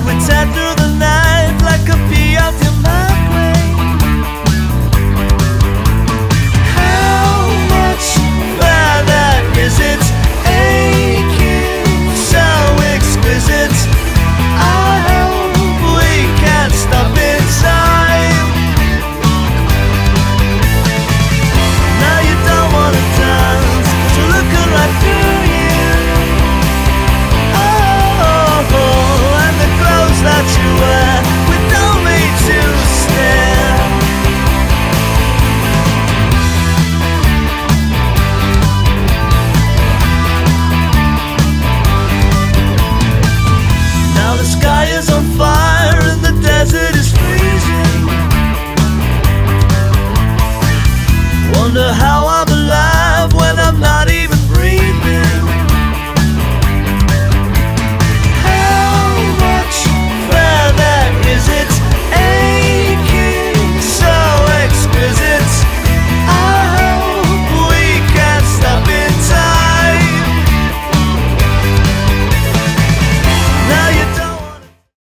I'd return through the sky is on fire.